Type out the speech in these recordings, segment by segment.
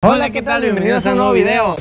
Hola, ¿qué tal? Bienvenidos a un nuevo video.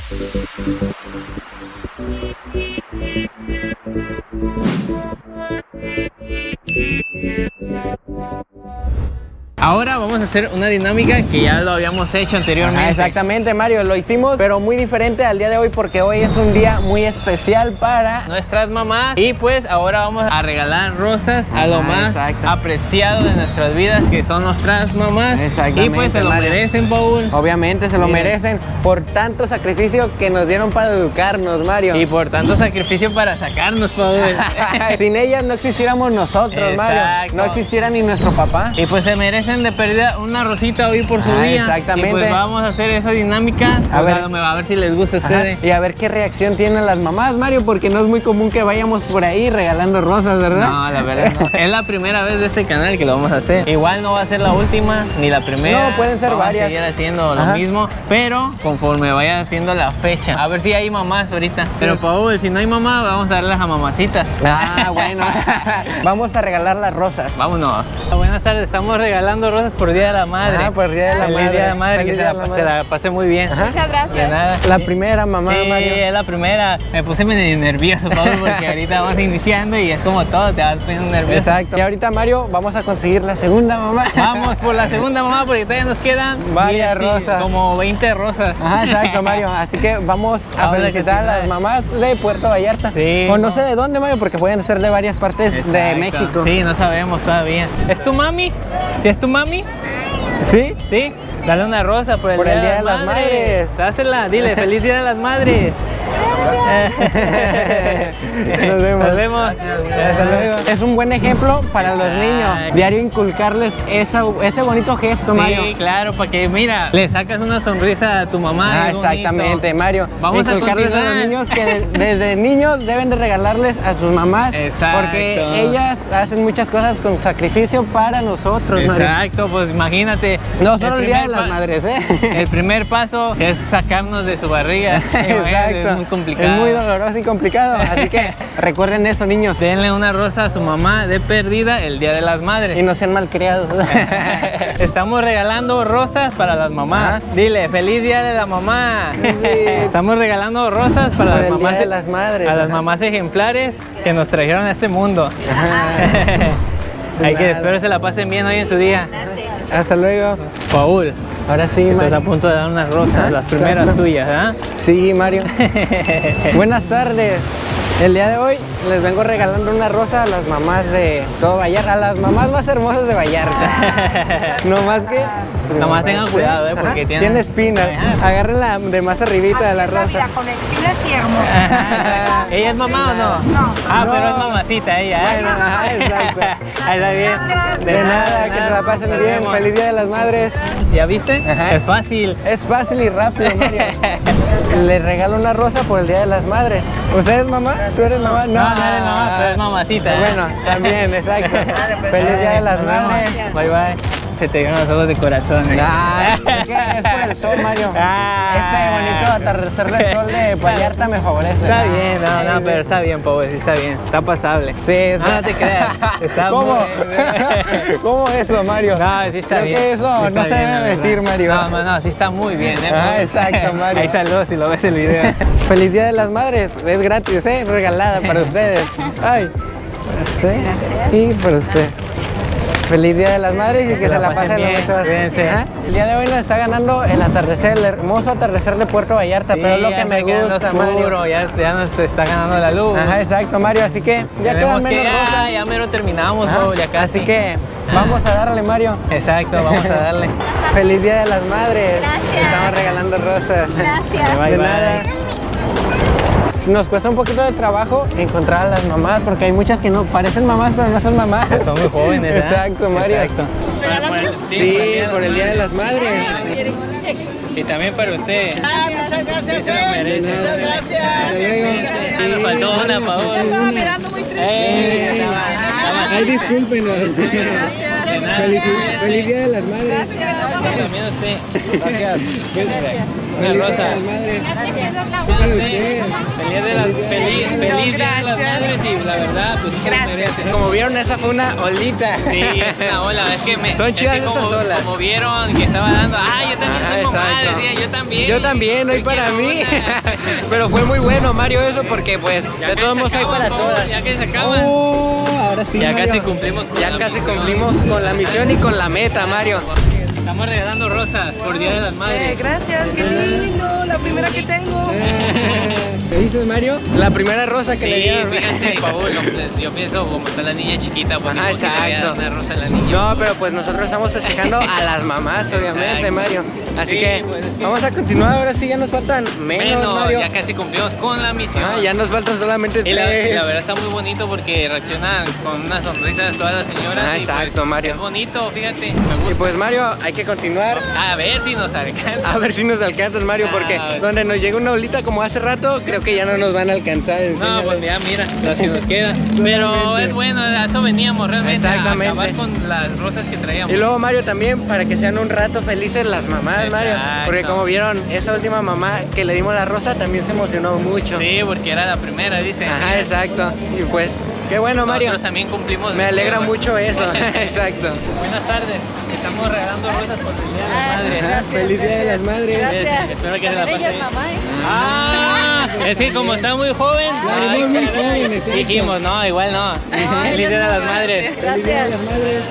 Ahora vamos a hacer una dinámica que ya lo habíamos hecho anteriormente. Ajá, exactamente, Mario, lo hicimos, pero muy diferente al día de hoy porque hoy es un día muy especial para nuestras mamás y pues ahora vamos a regalar rosas a lo más exacto. apreciado de nuestras vidas que son nuestras mamás Exactamente, y pues se lo Mario. merecen Paul Obviamente se lo merecen por tanto sacrificio que nos dieron para educarnos, Mario. y por tanto sacrificio para sacarnos Paul Sin ellas no existiéramos nosotros, Mario. Exacto. No existiera ni nuestro papá. y pues se de pérdida una rosita hoy por su Ah, día exactamente. y pues vamos a hacer esa dinámica A a ver. a ver si les gusta a Ajá, ustedes Y a ver qué reacción tienen las mamás, Mario, porque no es muy común que vayamos por ahí regalando rosas, ¿verdad? No, la verdad no. Es la primera vez de este canal que lo vamos a hacer. Igual no va a ser la última ni la primera. No, pueden ser Vamos varias. A seguir haciendo lo mismo, pero conforme vaya haciendo la fecha. A ver si hay mamás ahorita. Pero Paul, si no hay mamá, vamos a darles a mamacitas. Ah, bueno. Vamos a regalar las rosas. Vámonos. Buenas tardes, estamos regalando rosas por Día de la Madre. Ah, por Día de la Feliz Madre. Día de la Madre, Feliz que la, de la la pase muy bien. Ajá. Muchas De gracias. nada. La primera mamá, Sí, Mario. es la primera. Me puse medio nervioso, Paul, porque ahorita vamos iniciando y es como todo, te vas poniendo nervioso. Exacto. Y ahorita, Mario, vamos a conseguir la segunda mamá. Vamos por la segunda mamá porque todavía nos quedan Varias 10, sí, rosas. Como 20 rosas. Ajá, exacto, Mario. Así que vamos a Ahora felicitar a las mamás de Puerto Vallarta. Sí, O no, no. sé de dónde, Mario, porque pueden ser de varias partes de. México. Sí, no sabemos todavía. ¿Es tu mami? ¿Si es tu mami? ¿Sí? Sí. Dale una rosa por el, Por día, el Día de las Madres. Dásela, dile, feliz día de las madres. Nos vemos. Nos vemos. Es un buen ejemplo para los niños. Diario inculcarles esa- ese bonito gesto, Mario. Sí, claro, para que mira, le sacas una sonrisa a tu mamá. Ah, bonito. exactamente, Mario. Vamos a Inculcarles a, los niños que de- desde niños deben de regalarles a sus mamás. Exacto. Porque ellas hacen muchas cosas con sacrificio para nosotros, Mario. Exacto, pues imagínate. No solo el, Día de las Madres, ¿eh? El primer paso es sacarnos de su barriga. Exacto. Es muy complicado. Es muy doloroso y complicado. Así que recuerden eso, niños. Denle una rosa a su mamá de perdida el Día de las Y Madres. no sean malcriados. Estamos regalando rosas para las mamás. Dile, feliz Día de la Mamá. Sí. Estamos regalando rosas para Por las mamás Día de las Madres, A las mamás ejemplares que nos trajeron a este mundo. Hay que espero se la pasen bien hoy en su día. Hasta luego. Paul, Ahora sí, estás a punto de dar unas rosas, las primeras Exacto. tuyas, ¿ah? Sí, Mario. Buenas tardes. El día de hoy les vengo regalando una rosa a las mamás de todo Vallarta, a las mamás más hermosas de Vallarta. no más que. Nomás tengan cuidado, ¿eh? Porque Ajá, tiene- tiene espinas. Ajá. Agárrenla de más arribita de la Así es la vida, rosa. con espinas y hermosa. ¿Ella es mamá o no? No. Ah, No. pero es mamacita ella, ¿eh? Bueno, ajá, exacto. Ahí está bien. De nada, que se la pasen bien. vemos. Feliz Día de las Madres. ¿Ya viste? Ajá. Es fácil. Es fácil y rápido, Mario. Le regalo una rosa por el Día de las Madres. ¿Usted es mamá? ¿Tú eres mamá? No, no eres mamá, pero es mamacita. ¿eh? Bueno, también, exacto. Feliz Día de las. Madres. Bye bye. Se te dieron los ojos de corazón. ¿eh? Ah, es por el sol, Mario. Ah. Este bonito atardecer de sol de Vallarta me favorece. Está bien, no, no, Ay, pero está bien, Pau, sí está bien. Está pasable. Sí, No, no te creas. Está ¿Cómo? muy- ¿Cómo eso, Mario? No, sí está Creo bien. que eso Sí no está se debe decir, Mario. No, no, no, sí está muy bien, ¿eh? Ah, exacto, Mario. Ahí saludos si lo ves el video. Feliz Día de las Madres. Es gratis, ¿eh? Regalada para ustedes. Ay, para usted y para usted. Feliz Día de las Madres y que se, la pasen lo bien, mejor. cuídense. Ajá. El día de hoy nos está ganando el atardecer, el hermoso atardecer de Puerto Vallarta, Sí, pero es lo que me gusta, oscuro, Mario. Ya, ya nos está ganando la luz. Ajá, exacto, Mario. Así que ya quedan que menos ya, rosas. ya mero terminamos, ya casi. Así que vamos a darle, Mario. Exacto, vamos a darle. Feliz Día de las Madres. Gracias. Estamos regalando rosas. Gracias. Bye, de bye. nada. Nos cuesta un poquito de trabajo encontrar a las mamás porque hay muchas que no parecen mamás pero no son mamás. Son muy jóvenes, ¿eh? Exacto, Mario. Exacto. Sí, por el Día de las Madres. Y también para usted. Ah, muchas gracias. Lo merece. Muchas gracias. Sí, nos faltó una, Paola. Estaba mirando muy triste. Eh, Ay, discúlpenos. Feliz, feliz Día de las Madres. También a usted. Gracias. Una Feliz rosa. Día de las Madres. Para usted. Feliz, de las, feliz, feliz Día de las Madres y la verdad, pues merece. Como vieron, esa fue una olita. Sí, es una ola, es que me. Son es que chidas como, esas olas. como vieron que estaba dando, ah, yo también Ajá, soy mamá, exacto. decía, yo también. Yo también, hoy para mí. Pero fue muy bueno, Mario, eso porque pues Ya de todos modos hay para todas. Ya que se acaban. Ahora sí, Ya Mario. casi cumplimos con Ya la casi misión. cumplimos con la misión y con la meta, Mario. Estamos regalando rosas por Día de las Eh, Madres. gracias, qué lindo, la primera que tengo. ¿Qué dices, Mario? La primera rosa que le dieron. fíjate, Paul, yo pienso como está la niña chiquita, pues Ajá, exacto. una rosa a la niña. No, pero pues nosotros estamos festejando a las mamás, obviamente, Exacto. Mario. Así Sí, que pues, es que- vamos a continuar. Ahora sí, ya nos faltan menos, Menos, Mario. ya casi cumplimos con la misión. Ah, ya nos faltan solamente Y la, tres. y la verdad está muy bonito porque reaccionan con una sonrisa todas las señoras. Ah, y, pues, exacto, Mario. Es bonito, fíjate, me Y gusta. pues Mario, hay que continuar. A ver si nos alcanza. A ver si nos alcanzas, Mario, Ah, porque donde nos llega una olita como hace rato, creo que ya no nos van a alcanzar. No, enséñale. pues ya mira, nos queda. Pero es bueno, a eso veníamos realmente Exactamente. a acabar con las rosas que traíamos. Y luego Mario también, para que sean un rato felices las mamás, Mario. Porque como vieron, esa última mamá que le dimos la rosa también se emocionó mucho. Sí, porque era la primera, dice. Ajá, exacto. Y pues, qué bueno, Mario. Nosotros también cumplimos. Me alegra mucho eso. exacto. Buenas tardes, estamos regalando rosas por el Día de la Madre. Ajá, Feliz Día de las Madres. Gracias. Espero que se la Ella pase. es mamá, ¿eh? Ah, es que como está muy joven, Claro, ay, muy joven, dijimos, no, igual no. Feliz Día de las Madres. Feliz Día de las Madres.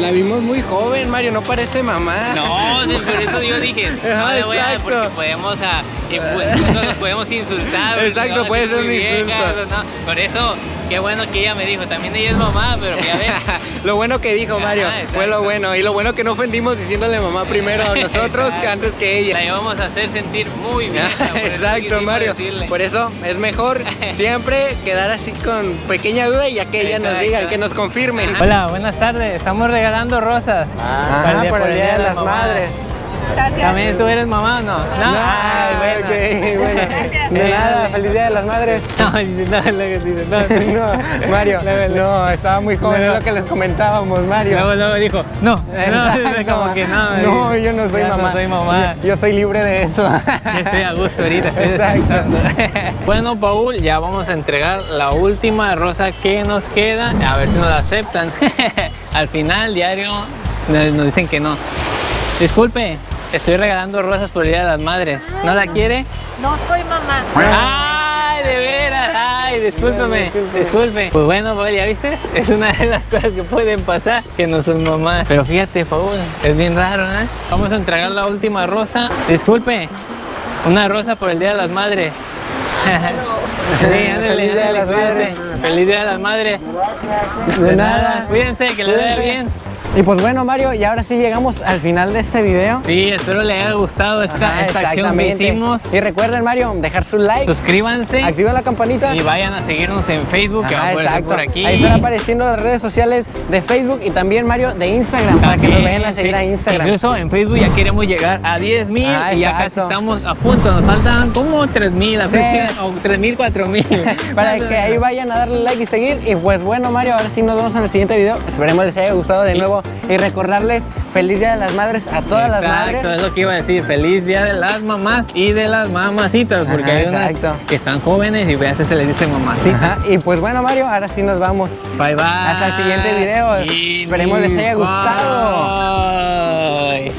La vimos muy joven, Mario, no parece mamá. No, sí, por eso yo dije, no le voy a exacto. porque podemos a, y pues, nosotros nos podemos insultar. Exacto, no, puede ser un insulto. no, por eso, qué bueno que ella me dijo, también ella es mamá, pero ya ves. lo bueno que dijo Ajá, Mario, fue lo bueno. Y lo bueno que no ofendimos diciéndole mamá primero a nosotros que antes que ella. La íbamos a hacer sentir muy bien. Exacto, Mario. Por eso es mejor siempre quedar así con pequeña duda y ya que ella nos digan, que nos confirmen. Hola, buenas tardes. Estamos regalando rosas. Ah, por el Día de las Madres. Gracias. ¿También tú eres mamá o no? No. No, Ay, bueno. ok, bueno. Gracias. De nada, feliz Día de las Madres. No, no, luego dice, no. No, Mario, no, estaba muy joven, es lo que les comentábamos, Mario. Luego, luego dijo, no, no, como que no. No, yo no soy mamá. No soy mamá. Yo, yo soy libre de eso. Estoy a gusto ahorita. estoy Exacto. bueno, Paul, ya vamos a entregar la última rosa que nos queda. A ver si nos la aceptan. Al final, diario, nos dicen que no. Disculpe, estoy regalando rosas por el Día de las Madres. ¿No la quiere? No soy mamá. ¡Ay, de veras! ¡Ay, discúlpeme! Disculpe. Pues bueno, ¿ya viste? Es una de las cosas que pueden pasar que no son mamás. Pero fíjate, Paul, es bien raro, ¿eh? Vamos a entregar la última rosa. Disculpe, una rosa por el Día de las Madres. Sí, ándale, Feliz Día de las. Madres. Feliz Día de las Madres. De nada. Cuídense, que les vaya bien. Y pues bueno, Mario, y ahora sí llegamos al final de este video. Sí, espero les haya gustado esta, Ajá, esta acción que hicimos. Y recuerden, Mario, dejar su like, Suscríbanse activen la campanita. y vayan a seguirnos en Facebook, que va Ajá, a aparecer por aquí. Ahí están apareciendo las redes sociales de Facebook y también, Mario, de Instagram, para que nos vayan a seguir sí. a Instagram. Incluso en Facebook ya queremos llegar a 10 mil Ah, y ya casi estamos a punto. Nos faltan como 3 mil, Sí. o 3 mil, 4 mil. para que ahí vayan a darle like y seguir. Y pues bueno, Mario, ahora sí nos vemos en el siguiente video. Esperemos les haya gustado de nuevo y recordarles feliz Día de las Madres a todas las Exacto, madres. es lo que iba a decir. Feliz día de las mamás y de las mamacitas, porque Ajá, hay unas exacto. que están jóvenes y a veces se les dice mamacita. Ajá, Y pues bueno, Mario, ahora sí nos vamos. Bye bye. Hasta el siguiente video. Y Esperemos les haya gustado. Bye.